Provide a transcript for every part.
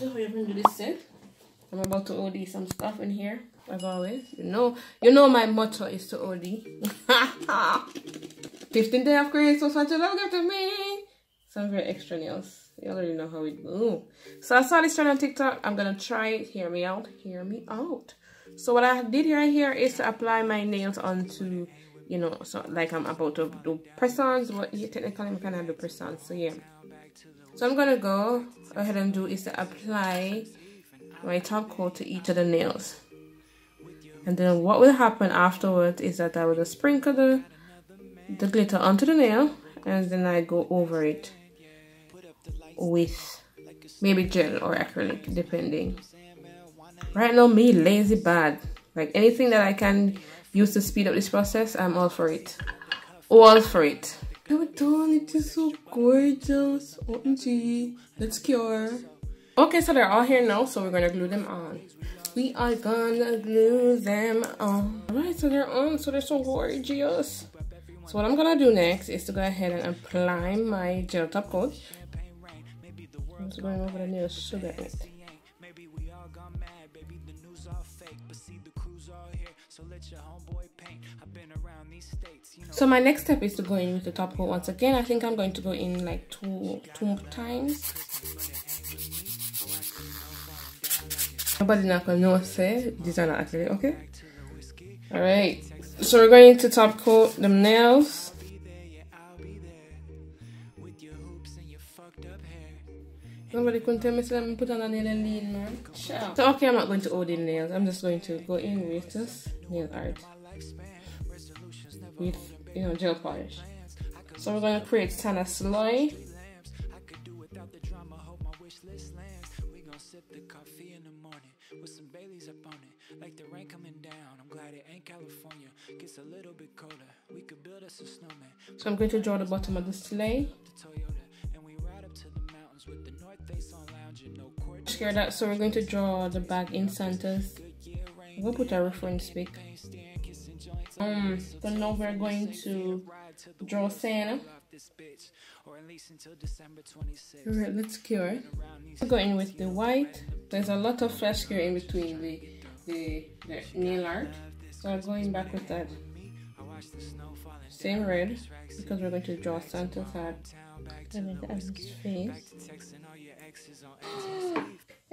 hurry up and do this set. I'm about to OD some stuff in here, as always. You know, you know my motto is to OD. 15th day of grace, so such a love to me. Some very extra nails. You already know how it goes. So I saw this trend on TikTok. I'm gonna try it. Hear me out. Hear me out. So what I did right here is to apply my nails onto, you know, so like I'm about to do press-ons. What you technically I'm gonna do press-ons. So yeah. So I'm gonna go ahead and do is to apply my top coat to each of the nails. And then what will happen afterwards is that I will just sprinkle the, the glitter onto the nail and then I go over it with maybe gel or acrylic depending. Right now me lazy bad. Like anything that I can use to speed up this process, I'm all for it. All for it. It is so gorgeous. OMG. Let's cure. Okay, so they're all here now, so we're gonna glue them on. We are gonna glue them on. Alright, so they're on, so they're so gorgeous. So what I'm gonna do next is to go ahead and apply my gel top coat. I'm just going over the nail sugar. So my next step is to go in with the top coat once again. I think I'm going to go in like two two times. Nobody not gonna know say not actually okay. Alright. So we're going to top coat the nails. Somebody couldn't tell me so let me put on a nail and lean man. Ciao. So okay I'm not going to OD nails. I'm just going to go in with this nail art. With you know gel polish. So we're gonna create Tana Sloy. Like the rain coming down, I'm glad it ain't California. Gets a little bit colder. We could build us a snowman. So I'm going to draw the bottom of the sleigh. Share that. So we're going to draw the bag in Santa's. Gonna put a reference pic. Um, so now we're going to draw Santa. Alright, let's cure. Go in with the white. There's a lot of flash cure in between the the, the nail art. So I'm going back with that same red because we're going to draw Santa's hat and his face.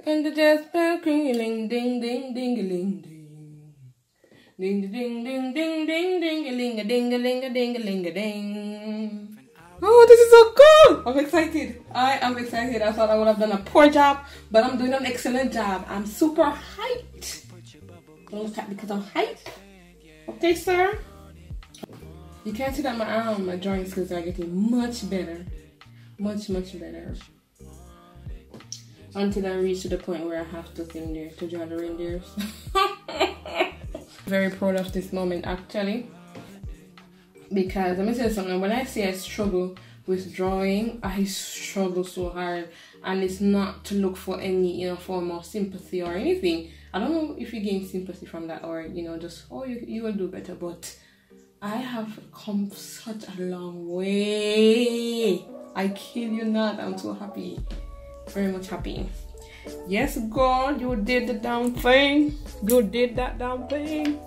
And the jazz bell ding ding ding ding ding ding. Ding ding ding ding ding ding a ling a ding a ling a ding a ling a ding. Oh, this is so cool! I'm excited. I am excited. I thought I would have done a poor job, but I'm doing an excellent job. I'm super hyped. Don't look at because I'm hype. Okay, sir. You can't see that my arm, my drawing skills are getting much better. Much, much better. Until I reach to the point where I have to thing there to draw the reindeers. Very proud of this moment actually. Because let me you something, when I say I struggle with drawing, I struggle so hard and it's not to look for any you know form of sympathy or anything I don't know if you gain sympathy from that or you know just oh you, you will do better but I have come such a long way I kid you not I'm so happy. Very much happy. Yes God you did the damn thing. You did that damn thing.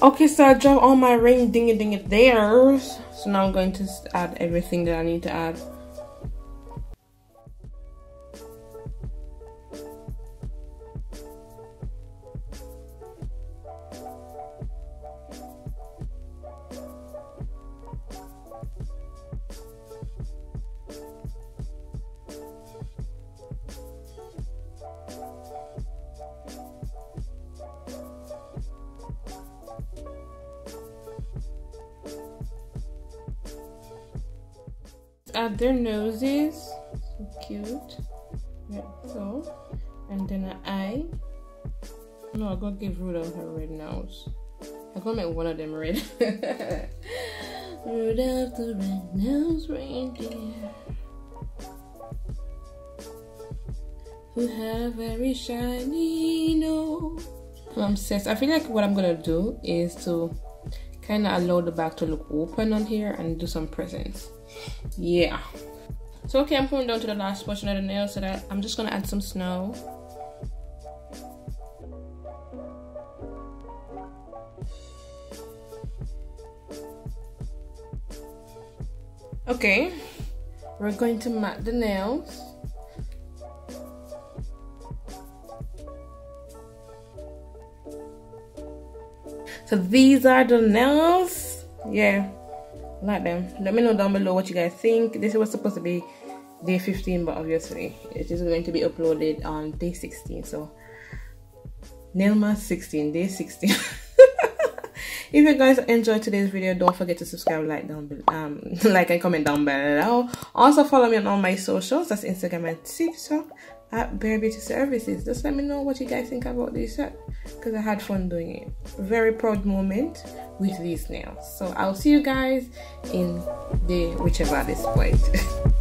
Okay so I dropped all my ring dingy dingy there. So now I'm going to add everything that I need to add. Add their noses. So cute. So. And then an eye. No, I'm gonna give Rudolph her red nose. I'm gonna make one of them red. Rudolph the red-nosed reindeer. Who have very shiny nose. I'm obsessed. I feel like what I'm gonna do is to kind of allow the back to look open on here and do some presents? Yeah. So okay i'm coming down to the last portion of the nail so that i'm just gonna add some snow. Okay. We're going to matte the nails so these are the nails. Yeah like them. Let me know down below what you guys think. This was supposed to be day 15 but obviously it is going to be uploaded on day 16 so. Nailmas 16 day 16 if you guys enjoyed today's video don't forget to subscribe like down below um like and comment down below. Also follow me on all my socials. That's instagram and tiktok at Bare Beauty Services. Just let me know what you guys think about this set because I had fun doing it. Very proud moment with these nails. So I'll see you guys in the whichever this point.